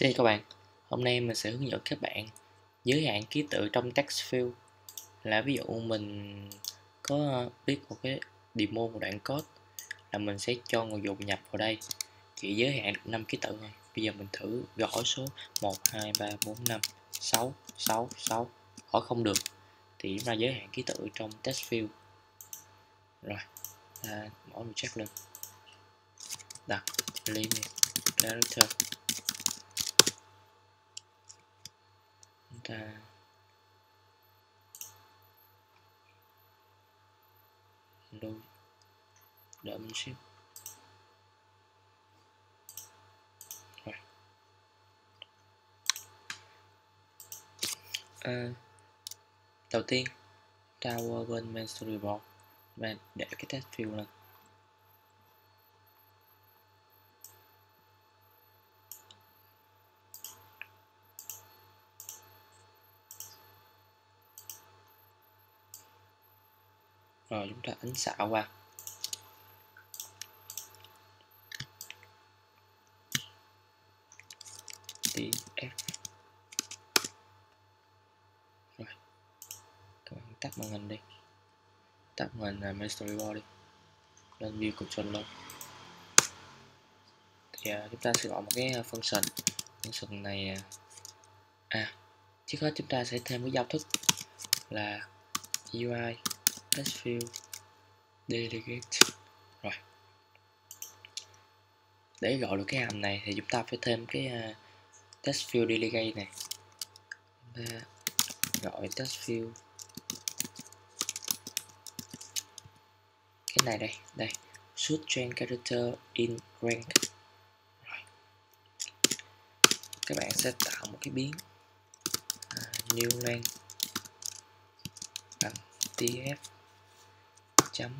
Xin chào các bạn, hôm nay mình sẽ hướng dẫn các bạn giới hạn ký tự trong text field. Là ví dụ mình có viết một cái demo một đoạn code là mình sẽ cho người dùng nhập vào đây. Chỉ giới hạn được 5 ký tự thôi. Bây giờ mình thử gõ số 1, 2, 3, 4, 5, 6, 6, 6 gõ không được. Thì chúng ta giới hạn ký tự trong text field. Rồi à, ta bỏ check lên. Đặt limit character Dạ. ta đôi đợi mình xíu. Rồi. À, đầu tiên ta qua bên main storyboard và để cái test view là rồi chúng ta ấn xạ qua. Tf rồi. Các bạn tắt màn hình đi. Tắt màn hình uh, storyboard đi. Lên view controller thì uh, chúng ta sẽ gọi một cái uh, function. Function này uh, à trước hết chúng ta sẽ thêm cái giao thức là UI text field delegate rồi. Để gọi được cái hàm này thì chúng ta phải thêm cái à, uh, text field delegate này. Chúng ta gọi text field cái này đây đây. Should change character in rank. Rồi. các bạn sẽ tạo một cái biến uh, new rank bằng tf chấm.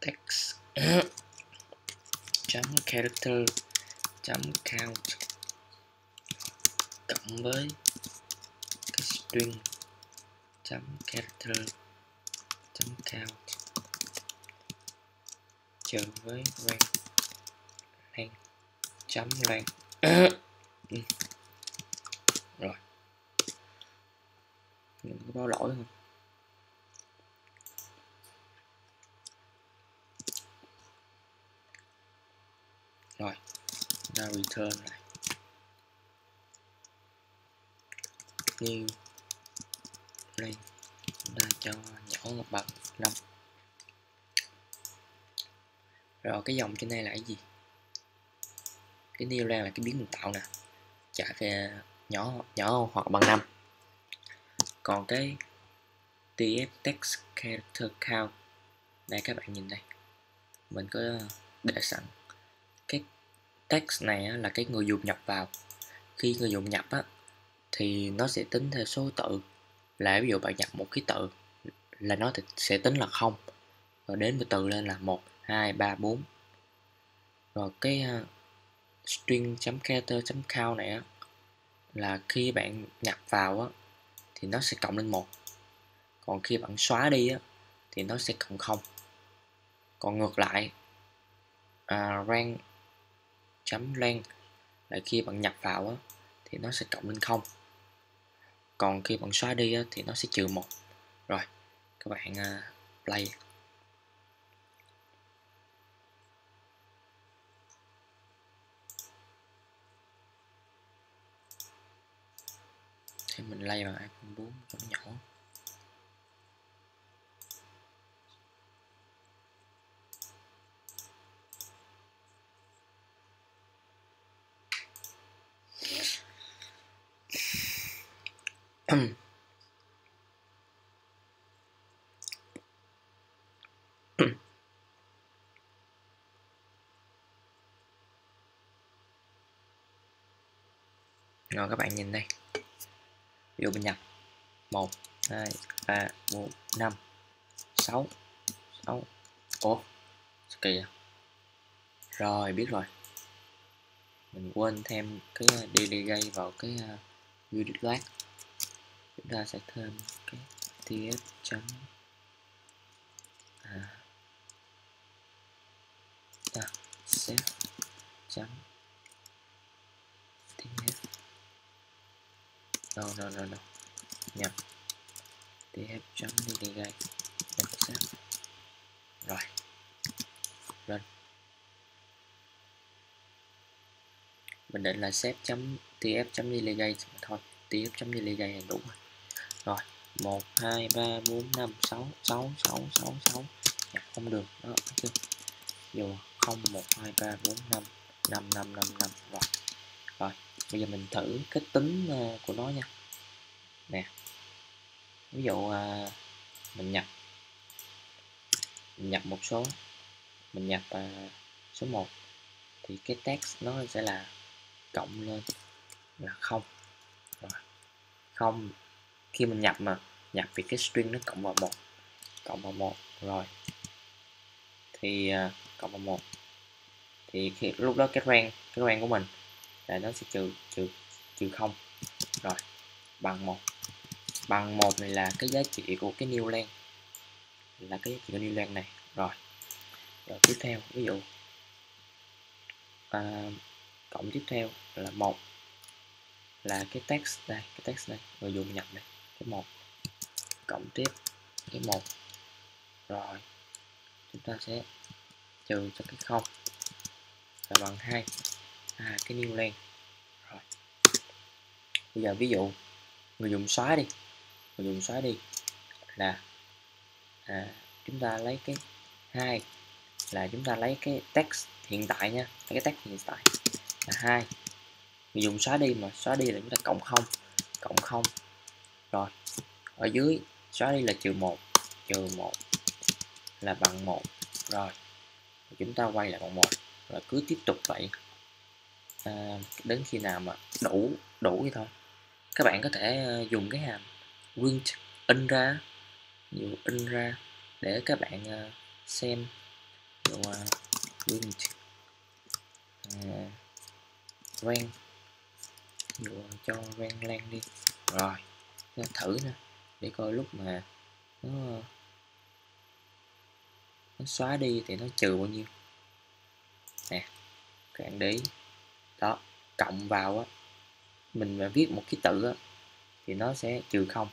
Text. Chấm character. Chấm count. Cộng với cái string. Chấm character. Chấm count. Trừ với rank. Rank. Chấm rank. Rồi. Mình có báo lỗi không rồi, ra return này. New lên ta cho nhỏ bằng 5 rồi, cái dòng trên đây là cái gì? Cái new lan là cái biến mình tạo nè. Trả về nhỏ nhỏ hoặc bằng 5 còn cái tf text character count. Đây, các bạn nhìn đây. Mình có để sẵn text này là cái người dùng nhập vào khi người dùng nhập á thì nó sẽ tính theo số tự là ví dụ bạn nhập một ký tự là nó sẽ tính là không rồi đến với từ lên là một hai ba bốn rồi cái à, string. Character. Count này á là khi bạn nhập vào á thì nó sẽ cộng lên một còn khi bạn xóa đi á thì nó sẽ cộng không còn ngược lại uh, rank chấm len là khi bạn nhập vào á, thì nó sẽ cộng lên không. Còn khi bạn xóa đi á, thì nó sẽ trừ một. Rồi các bạn uh, play. Thì mình lay bằng iPhone 4 cho nó nhỏ. rồi các bạn nhìn đây. Ví dụ mình nhập 1 2 3 4 5 6 6 Ủa kỳ vậy? Rồi biết rồi. Mình quên thêm cái delegate vào cái uh, view lát chúng ta sẽ thêm cái tf chấm. À, à set chấm. Tf no no no no nhập. Tf chấm navigate nhập set rồi. Run mình định là set chấm tf chấm delegate thôi. Tf chấm delegate là đủ rồi rồi một hai ba bốn năm sáu sáu sáu sáu sáu. Dạ, không được. Đó chưa dù không một hai ba bốn năm năm năm năm năm. Rồi. Rồi bây giờ mình thử cái tính ờ, của nó nha. Nè. Ví dụ ờ, mình nhập. Mình nhập một số. Mình nhập ờ, số 1 thì cái text nó sẽ là cộng lên là không. Rồi. Không khi mình nhập mà nhập vì cái string nó cộng vào một cộng vào một rồi. Thì uh, cộng vào một. Thì khi lúc đó cái rang cái rang của mình là nó sẽ trừ trừ trừ không. Rồi bằng một. Bằng một này là cái giá trị của cái new len là cái giá trị của new len này. Rồi rồi tiếp theo ví dụ à, cộng tiếp theo là một. Là cái text đây cái text này người dùng nhập này cái một. Cộng tiếp. Cái một. Rồi. Chúng ta sẽ trừ cho cái không. Là bằng hai. À cái new len. Rồi. Bây giờ ví dụ người dùng xóa đi. Người dùng xóa đi là à, chúng ta lấy cái hai là chúng ta lấy cái text hiện tại nha. Cái text hiện tại. Là hai. Người dùng xóa đi mà xóa đi là chúng ta cộng không. Cộng không rồi. Ở dưới xóa đi là trừ một trừ một là bằng một. Rồi. Chúng ta quay lại bằng một rồi cứ tiếp tục vậy. À, đến khi nào mà đủ đủ thì thôi. Các bạn có thể ờ, dùng cái hàm print in ra dù in ra để các bạn ờ, xem dụ print uh, ren dụ cho ren lan đi. Rồi thử nè để coi lúc mà nó nó xóa đi thì nó trừ bao nhiêu. Nè, các bạn để ý. Đó, cộng vào á, mình mà viết một ký tự á, thì nó sẽ trừ không.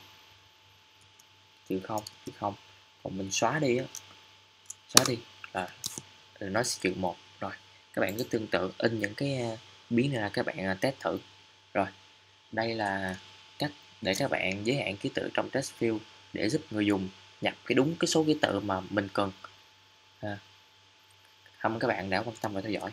Trừ không trừ không. Còn mình xóa đi á, xóa đi. Là nó sẽ trừ một. Rồi, các bạn cứ tương tự in những cái à, biến này là các bạn à, test thử. Rồi, đây là để các bạn giới hạn ký tự trong test field để giúp người dùng nhập cái đúng cái số ký tự mà mình cần. À, cảm ơn các bạn đã quan tâm và theo dõi.